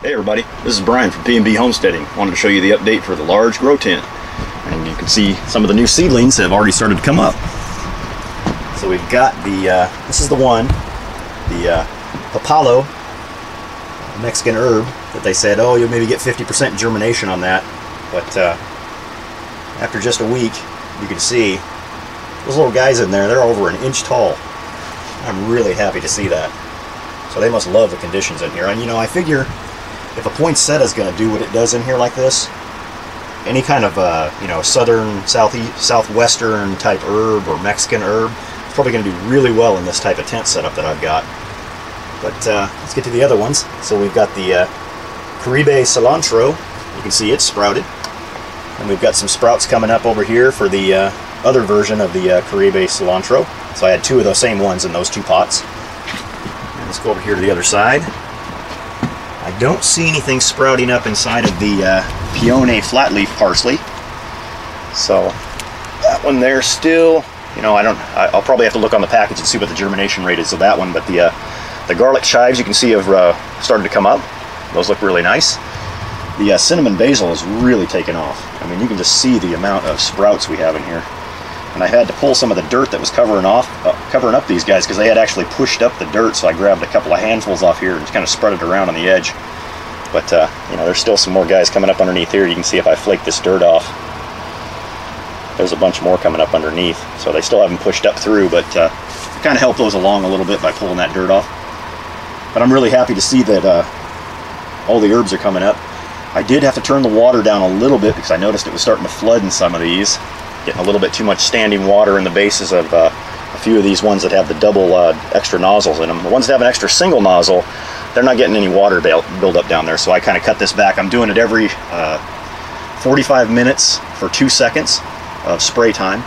Hey everybody, this is Brian from P&B Homesteading. Wanted to show you the update for the large grow tent. And you can see some of the new seedlings have already started to come up. So we've got the, uh, this is the one, the uh, Papalo Mexican herb that they said, oh, you'll maybe get 50% germination on that. But uh, after just a week, you can see those little guys in there, they're over an inch tall. I'm really happy to see that. So they must love the conditions in here. And you know, I figure if a poinsettia is going to do what it does in here like this, any kind of uh, you know southern, southeast, southwestern type herb or Mexican herb, it's probably going to do really well in this type of tent setup that I've got. But uh, let's get to the other ones. So we've got the uh, Caribe cilantro. You can see it's sprouted. And we've got some sprouts coming up over here for the uh, other version of the uh, Caribe cilantro. So I had two of those same ones in those two pots. And let's go over here to the other side. Don't see anything sprouting up inside of the uh, peony flatleaf parsley. So that one there still, you know, I don't, I'll probably have to look on the package and see what the germination rate is of that one, but the, uh, the garlic chives you can see have uh, started to come up. Those look really nice. The uh, cinnamon basil is really taken off. I mean, you can just see the amount of sprouts we have in here. And I had to pull some of the dirt that was covering off, uh, covering up these guys because they had actually pushed up the dirt. So I grabbed a couple of handfuls off here and just kind of spread it around on the edge. But uh, you know, there's still some more guys coming up underneath here. You can see if I flake this dirt off, there's a bunch more coming up underneath. So they still haven't pushed up through, but uh, kind of help those along a little bit by pulling that dirt off. But I'm really happy to see that uh, all the herbs are coming up. I did have to turn the water down a little bit because I noticed it was starting to flood in some of these. Getting a little bit too much standing water in the bases of uh, a few of these ones that have the double uh, extra nozzles in them. The ones that have an extra single nozzle, they're not getting any water build up down there. So I kind of cut this back. I'm doing it every uh, 45 minutes for two seconds of spray time.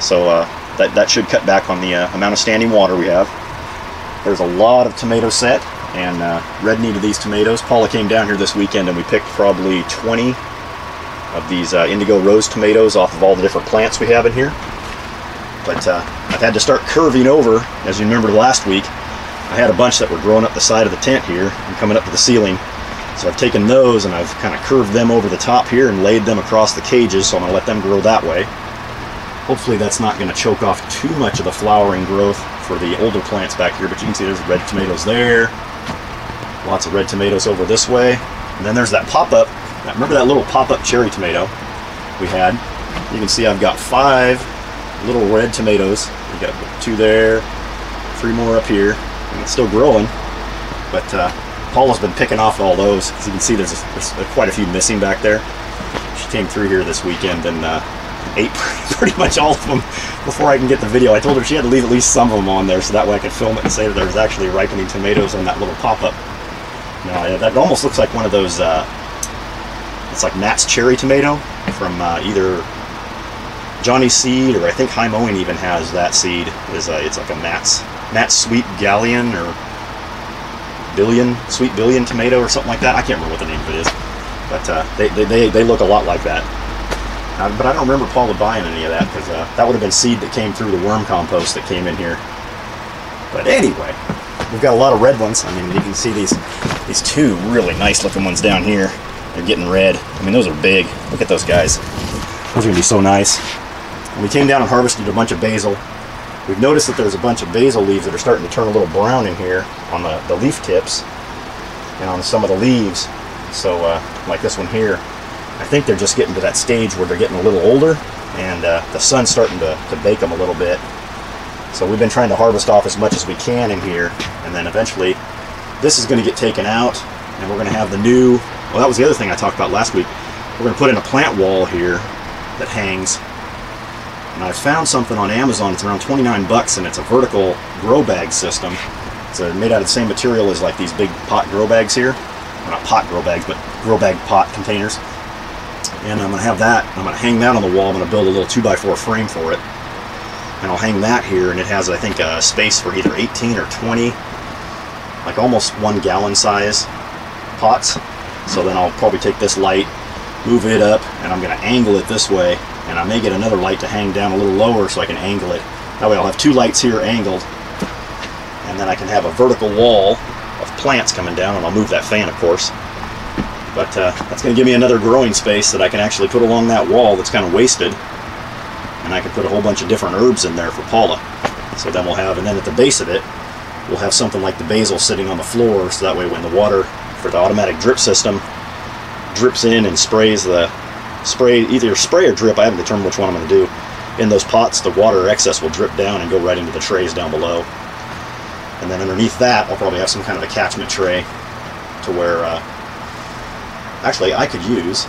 So uh, that, that should cut back on the uh, amount of standing water we have. There's a lot of tomato set and uh, red of these tomatoes. Paula came down here this weekend and we picked probably 20 of these uh, indigo rose tomatoes off of all the different plants we have in here. But uh, I've had to start curving over, as you remember last week, I had a bunch that were growing up the side of the tent here and coming up to the ceiling. So I've taken those and I've kind of curved them over the top here and laid them across the cages, so I'm going to let them grow that way. Hopefully that's not going to choke off too much of the flowering growth for the older plants back here, but you can see there's red tomatoes there, lots of red tomatoes over this way, and then there's that pop-up remember that little pop-up cherry tomato we had? You can see I've got five little red tomatoes. We got two there, three more up here, and it's still growing. But uh, Paula's been picking off all those. As you can see, there's, a, there's quite a few missing back there. She came through here this weekend and uh, ate pretty much all of them before I can get the video. I told her she had to leave at least some of them on there so that way I could film it and say that there was actually ripening tomatoes on that little pop-up. Now, that almost looks like one of those uh, it's like Matt's cherry tomato from uh, either Johnny Seed or I think High Mowing even has that seed. Uh, it's like a Matt's Matt's Sweet Galleon or Billion Sweet Billion tomato or something like that. I can't remember what the name of it is, but uh, they, they, they they look a lot like that. Uh, but I don't remember Paula buying any of that because uh, that would have been seed that came through the worm compost that came in here. But anyway, we've got a lot of red ones. I mean, you can see these these two really nice looking ones down here. They're getting red. I mean, those are big. Look at those guys. Those are gonna be so nice. When we came down and harvested a bunch of basil, we've noticed that there's a bunch of basil leaves that are starting to turn a little brown in here on the, the leaf tips and on some of the leaves. So, uh, like this one here, I think they're just getting to that stage where they're getting a little older and uh, the sun's starting to, to bake them a little bit. So we've been trying to harvest off as much as we can in here and then eventually this is going to get taken out and we're going to have the new well, that was the other thing I talked about last week. We're going to put in a plant wall here that hangs. And I found something on Amazon. It's around 29 bucks, and it's a vertical grow bag system. It's uh, made out of the same material as like these big pot grow bags here. Well, not pot grow bags, but grow bag pot containers. And I'm going to have that. I'm going to hang that on the wall. I'm going to build a little 2x4 frame for it. And I'll hang that here, and it has, I think, a space for either 18 or 20, like almost one gallon size pots. So then I'll probably take this light, move it up, and I'm going to angle it this way. And I may get another light to hang down a little lower so I can angle it. That way I'll have two lights here angled. And then I can have a vertical wall of plants coming down, and I'll move that fan, of course. But uh, that's going to give me another growing space that I can actually put along that wall that's kind of wasted. And I can put a whole bunch of different herbs in there for Paula. So then we'll have, and then at the base of it, we'll have something like the basil sitting on the floor so that way when the water for the automatic drip system drips in and sprays the spray either spray or drip I haven't determined which one I'm going to do. In those pots the water excess will drip down and go right into the trays down below. And then underneath that I'll probably have some kind of a catchment tray to where uh, actually I could use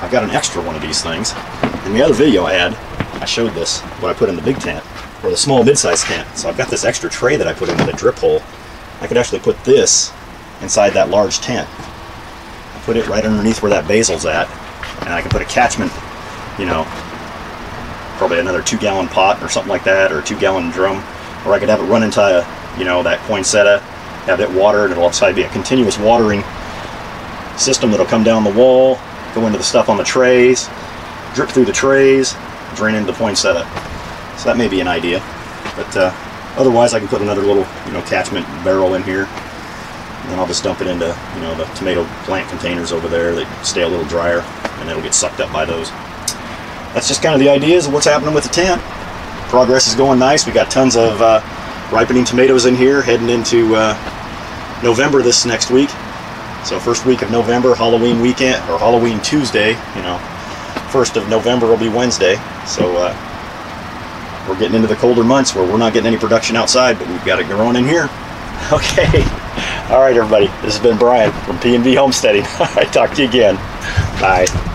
I've got an extra one of these things. In the other video I had I showed this what I put in the big tent or the small mid-sized tent. So I've got this extra tray that I put into the drip hole. I could actually put this inside that large tent put it right underneath where that basil's at and I can put a catchment you know probably another two gallon pot or something like that or a two gallon drum or I could have it run into a, you know that poinsettia have it watered it'll also be a continuous watering system that'll come down the wall go into the stuff on the trays drip through the trays drain into the poinsettia. So that may be an idea but uh, otherwise I can put another little you know catchment barrel in here. And then I'll just dump it into you know the tomato plant containers over there that stay a little drier and it'll get sucked up by those. That's just kind of the ideas of what's happening with the tent. Progress is going nice. We got tons of uh, ripening tomatoes in here heading into uh, November this next week. So first week of November Halloween weekend or Halloween Tuesday you know. First of November will be Wednesday. So uh, we're getting into the colder months where we're not getting any production outside but we've got it growing in here. Okay. All right everybody. This has been Brian from P&B Homesteading. Right talk to you again bye